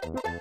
you